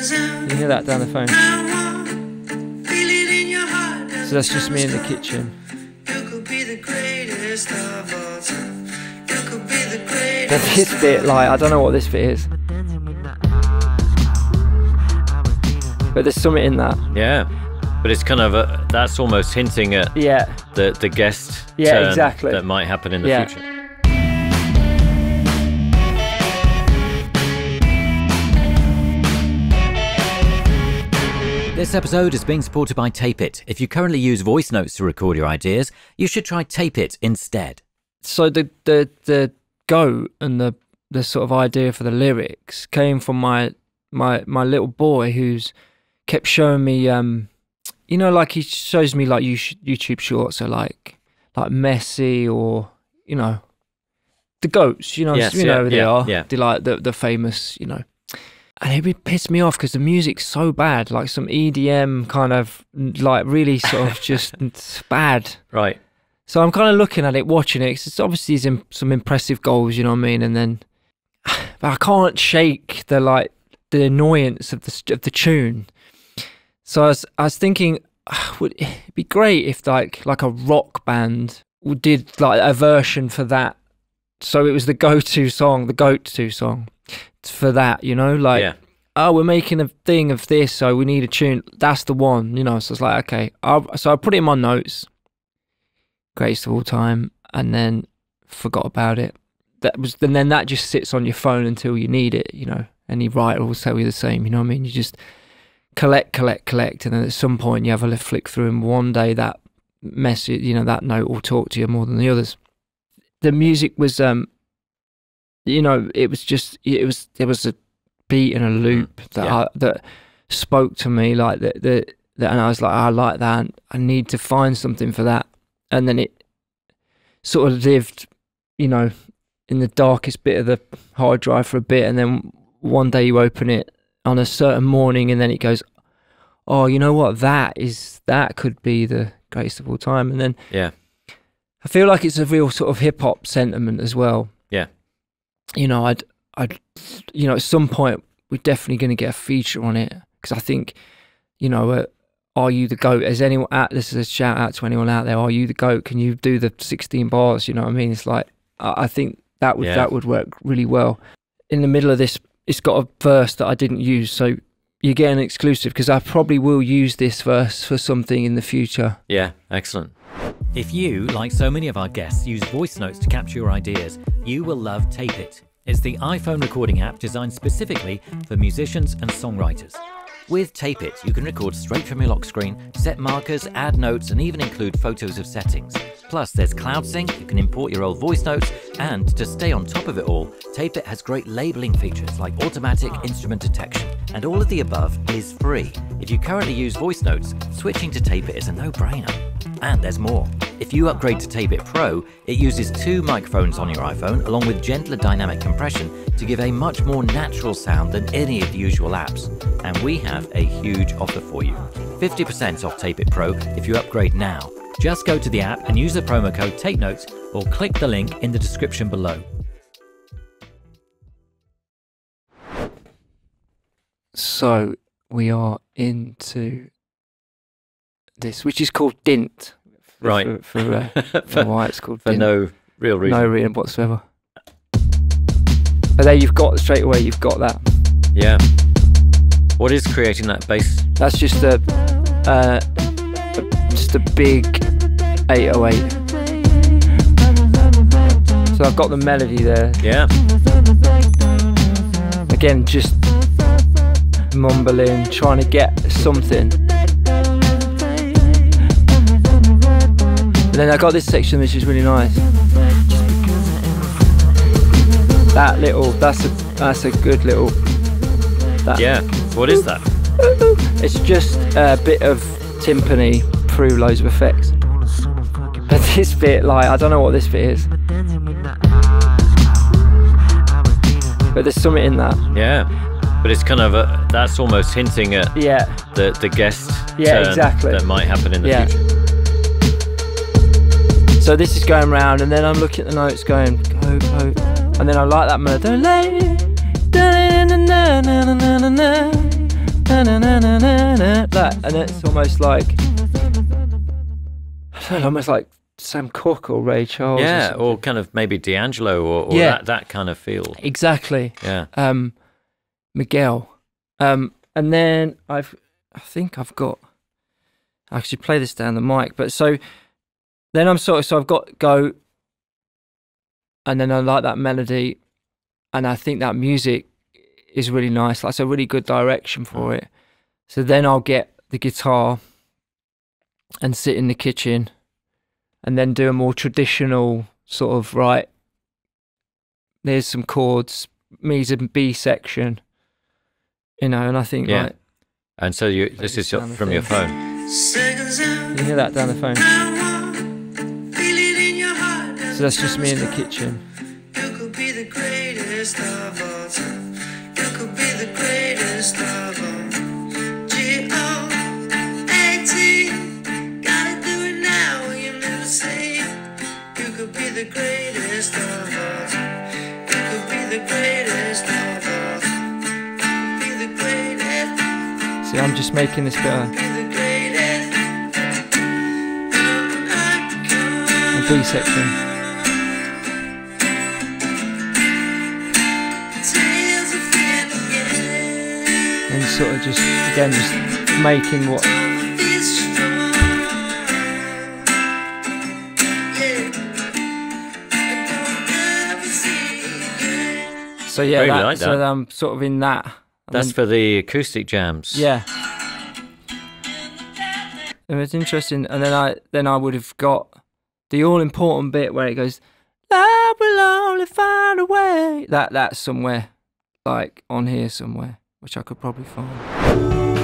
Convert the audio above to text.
You hear that down the phone? So that's just me in the kitchen. But this bit, like, I don't know what this bit is. But there's something in that. Yeah. But it's kind of a, that's almost hinting at Yeah. the the guest Yeah, turn exactly. that might happen in the Yeah. future. This episode is being supported by Tape It. If you currently use voice notes to record your ideas, you should try Tape It instead. So the the the goat and the the sort of idea for the lyrics came from my my my little boy who's kept showing me um you know like he shows me like YouTube shorts so like like Messi or you know the goats you know Yes, you yeah, know who they are yeah. they like the the famous you know and it would piss me off because the music's so bad like some EDM kind of like really sort of just bad Right. so I'm kind of looking at it, watching it. it's obviously some, some impressive goals, you know what I mean. And then, but I can't shake the like the annoyance of the of the tune. So I was I was thinking, would it be great if like like a rock band did like a version for that. So it was the go-to song, the go-to song for that, you know, like yeah. oh, we're making a thing of this, so we need a tune. That's the one, you know. So it's like, okay. I'll, so I put it in my notes, greatest of all time, and then forgot about it. That was, and then that just sits on your phone until you need it, you know. Any writer will tell you the same, you know what I mean? You just collect, collect, collect, and then at some point you have a little flick through, and one day that message, you know, that note will talk to you more than the others. The music was, um, you know, it was just, it was, there was a beat and a mm. loop that yeah. I, that spoke to me like that, that, that, and I was like, oh, I like that. I need to find something for that, and then it sort of lived, you know, in the darkest bit of the hard drive for a bit, and then one day you open it on a certain morning, and then it goes, oh, you know what, that is that could be the greatest of all time, and then Yeah. I feel like it's a real sort of hip hop sentiment as well. You know, I'd, I'd, you know, at some point we're definitely going to get a feature on it because I think, you know, uh, are you the goat? Is anyone out? This is a shout out to anyone out there. Are you the goat? Can you do the sixteen bars? You know what I mean? It's like I, I think that would Yeah. that would work really well. In the middle of this, it's got a verse that I didn't use, so you get an exclusive because I probably will use this verse for something in the future. Yeah. Excellent. If you, like so many of our guests, use voice notes to capture your ideas, you will love Tape It. It's the iPhone recording app designed specifically for musicians and songwriters. With Tape It, you can record straight from your lock screen, set markers, add notes, and even include photos of settings. Plus, there's Cloud Sync, you can import your old voice notes, and to stay on top of it all, Tape It has great labeling features like automatic instrument detection. And all of the above is free. If you currently use voice notes, switching to Tape It is a no brainer. And there's more. If you upgrade to Tape It Pro, it uses two microphones on your iPhone along with gentler dynamic compression to give a much more natural sound than any of the usual apps. And we have a huge offer for you 50% off Tape It Pro if you upgrade now. Just go to the app and use the promo code Tape Notes or click the link in the description below. So we are into this, which is called Dint. Right. For, for, uh, for, why it's called for no real reason. no reason whatsoever. But there you've got straight away. You've got that. Yeah. What is creating that bass? That's just a, uh, just a big 808. So I've got the melody there. Yeah. Again, just mumbling, trying to get something. And then I got this section which is really nice. That little, that's a that's a good little. That, Yeah. What is that? It's just a bit of timpani through loads of effects. But this bit, like, I don't know what this bit is. But there's something in that. Yeah. But it's kind of a, that's almost hinting at Yeah, the the guest Yeah, exactly. that might happen in the Yeah. future. So this is going round, and then I'm looking at the notes, going go go, and then I like that melody. Don't let it- that, and it's almost like know, almost like Sam Cooke or Ray Charles. yeah, or or kind of maybe D'Angelo or, or Yeah. that, that kind of feel. exactly. Yeah. Um, Miguel, um, and then I've I think I've got I actually play this down the mic, but so then I'm sort of so I've got go, and then I like that melody, and I think that music is really nice. That's a really good direction for mm. it. So then I'll get the guitar and sit in the kitchen, and then do a more traditional sort of right. There's some chords, me's a B section, you know, and I think Yeah. like And so you this is your, down the from your phone. you hear that down the phone. So that's just me in the kitchen. You could be the greatest of all time. You could be the greatest of all. G-O-A-T. Gotta do it now or you never see. You could be the greatest of all time. You could be the greatest of all. Be the greatest. See, I'm just making this bit of Be the greatest. section. And sort of just, again, just making what. So yeah, Really that, like so. I'm sort of in that. and That's then- for the acoustic jams. Yeah. It was interesting, and then I then I would have got the all important bit where it goes, "Love will only find a way." That that's somewhere, like on here somewhere, which I could probably find.